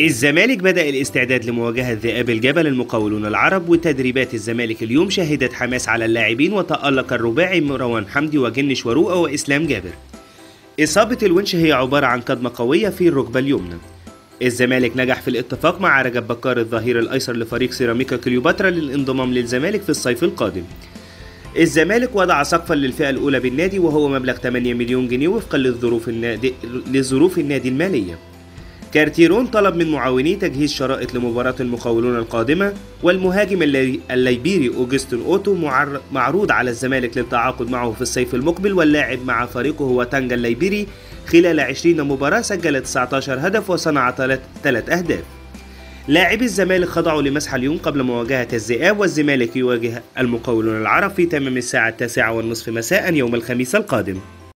الزمالك بدأ الاستعداد لمواجهة ذئاب الجبل المقاولون العرب وتدريبات الزمالك اليوم شهدت حماس على اللاعبين وتألق الرباعي مروان حمدي وجنش وروقة وإسلام جابر. إصابة الونش هي عبارة عن كدمة قوية في الركبة اليمنى. الزمالك نجح في الاتفاق مع رجب بكار الظهير الأيسر لفريق سيراميكا كليوباترا للانضمام للزمالك في الصيف القادم. الزمالك وضع سقفا للفئة الأولى بالنادي وهو مبلغ 8 مليون جنيه وفقا للظروف النادي لظروف النادي المالية. كارتيرون طلب من معاونيه تجهيز شرائط لمباراة المقاولون القادمة والمهاجم الليبيري أوجستون أوتو معروض على الزمالك للتعاقد معه في الصيف المقبل واللاعب مع فريقه هو تانجا الليبيري. خلال 20 مباراة سجل 19 هدف وصنع 3 أهداف. لاعبي الزمالك خضعوا لمسح اليوم قبل مواجهة الذئاب والزمالك يواجه المقاولون العرب في تمام الساعة التاسعة والنصف مساء يوم الخميس القادم.